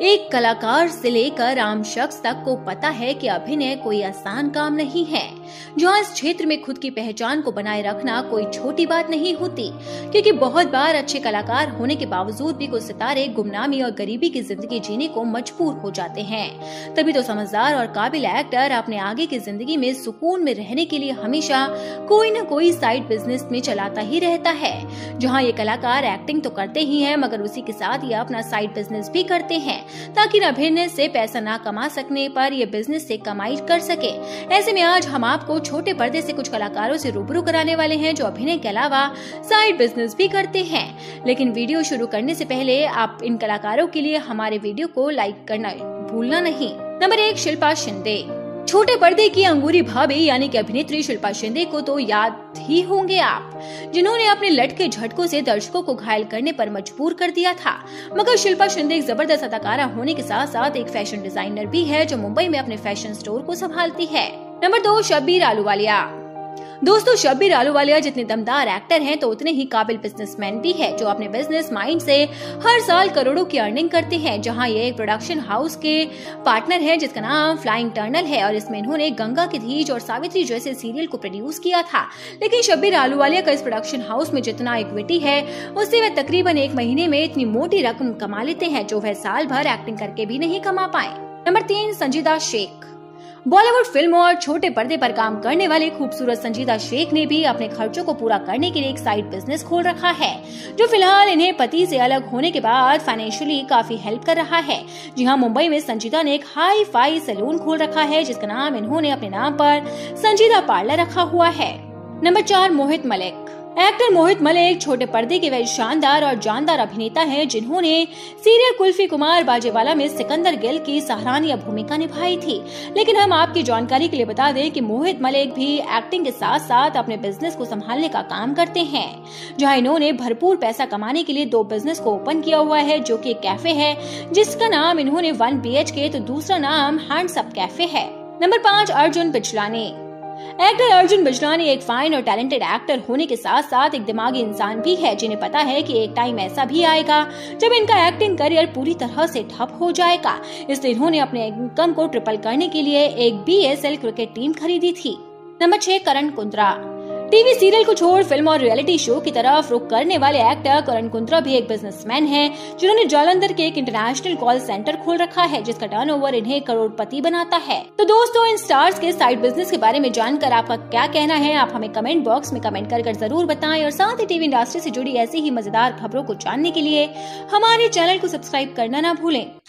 एक कलाकार से लेकर आम शख्स तक को पता है कि अभिनय कोई आसान काम नहीं है। जहाँ इस क्षेत्र में खुद की पहचान को बनाए रखना कोई छोटी बात नहीं होती, क्योंकि बहुत बार अच्छे कलाकार होने के बावजूद भी कुछ सितारे गुमनामी और गरीबी की ज़िंदगी जीने को मजबूर हो जाते हैं। तभी तो समझदार और काबिल एक्टर अपने आगे की ज़िंदगी में सुकून में रहने के लिए हमेशा कोई न कोई साइड बिज़नेस में चलाता ही रहता है। जहाँ ये कलाकार एक्टिंग तो करते ही है, मगर उसी के साथ ये अपना साइड बिज़नेस भी करते हैं। ताकि अभिनय से पैसा ना कमा सकने पर ये बिज़नेस से कमाई कर सके। ऐसे में आज हम आपको छोटे पर्दे से कुछ कलाकारों से रूबरू कराने वाले हैं जो अभिनय के अलावा साइड बिज़नेस भी करते हैं। लेकिन वीडियो शुरू करने से पहले आप इन कलाकारों के लिए हमारे वीडियो को लाइक करना भूलना नहीं। नंबर एक शिल्पा शिंदे। छोटे पर्दे की अंगूरी भाभी यानी कि अभिनेत्री शिल्पा शिंदे को तो याद ही होंगे आप, जिन्होंने अपने लटके झटकों से दर्शकों को घायल करने पर मजबूर कर दिया था। मगर शिल्पा शिंदे एक ज़बरदस्त अदाकारा होने के साथ साथ एक फ़ैशन डिज़ाइनर भी है, जो मुंबई में अपने फ़ैशन स्टोर को संभालती है। नंबर दो, शब्बीर आलूवालिया। दोस्तों, शब्बीर आलूवालिया जितने दमदार एक्टर हैं तो उतने ही काबिल बिजनेसमैन भी है, जो अपने बिज़नेस माइंड से हर साल करोड़ों की अर्निंग करते हैं। जहाँ ये एक प्रोडक्शन हाउस के पार्टनर है, जिसका नाम फ्लाइंग टर्नल है, और इसमें इन्होंने गंगा की धीज और सावित्री जैसे सीरियल को प्रोड्यूस किया था। लेकिन शब्बीर आलूवालिया का इस प्रोडक्शन हाउस में जितना इक्विटी है, उससे वह तकरीबन एक महीने में इतनी मोटी रकम कमा लेते हैं, जो वह साल भर एक्टिंग करके भी नहीं कमा पाए। नंबर तीन, संजीदा शेख। बॉलीवुड फ़िल्मों और छोटे पर्दे पर काम करने वाले खूबसूरत संजीदा शेख ने भी अपने खर्चों को पूरा करने के लिए एक साइड बिज़नेस खोल रखा है, जो फ़िलहाल इन्हें पति से अलग होने के बाद फाइनेंशियली काफ़ी हेल्प कर रहा है। जी हाँ मुंबई में संजीदा ने एक हाई फाई सैलून खोल रखा है, जिसका नाम इन्होंने अपने नाम पर संजीदा पार्लर रखा हुआ है। नंबर चार, मोहित मलिक। एक्टर मोहित मलिक छोटे पर्दे के वह शानदार और जानदार अभिनेता हैं, जिन्होंने सीरियल कुल्फी कुमार बाजेवाला में सिकंदर गिल की सराहनीय भूमिका निभाई थी। लेकिन हम आपकी जानकारी के लिए बता दें कि मोहित मलिक भी एक्टिंग के साथ साथ अपने बिज़नेस को संभालने का काम करते हैं, जहाँ इन्होंने भरपूर पैसा कमाने के लिए दो बिज़नेस को ओपन किया हुआ है, जो की कैफ़े है, जिसका नाम इन्होंने वन बी के तो दूसरा नाम हैंड्स अप कैफ़े है। नंबर पाँच, अर्जुन पिछलानी एक्टर अर्जुन बिजलानी एक फाइन और टैलेंटेड एक्टर होने के साथ साथ एक दिमागी इंसान भी है, जिन्हें पता है कि एक टाइम ऐसा भी आएगा, जब इनका एक्टिंग करियर पूरी तरह से ठप हो जाएगा। इसलिए इन्होंने अपने इनकम को ट्रिपल करने के लिए एक बीएसएल क्रिकेट टीम खरीदी थी। नंबर छह, करण कुंद्रा। टीवी सीरियल को छोड़ फ़िल्म और रियलिटी शो की तरफ़ रुख करने वाले एक्टर करण कुंद्रा भी एक बिजनेसमैन हैं, जिन्होंने जालंधर के एक इंटरनेशनल कॉल सेंटर खोल रखा है, जिसका टर्नओवर इन्हें करोड़पति बनाता है। तो दोस्तों, इन स्टार्स के साइड बिज़नेस के बारे में जानकर आपका क्या कहना है, आप हमें कमेंट बॉक्स में कमेंट कर ज़रूर बताएँ, और साथ ही टीवी इंडस्ट्री ऐसी जुड़ी ऐसी ही मज़ेदार खबरों को जानने के लिए हमारे चैनल को सब्सक्राइब करना ना भूलें।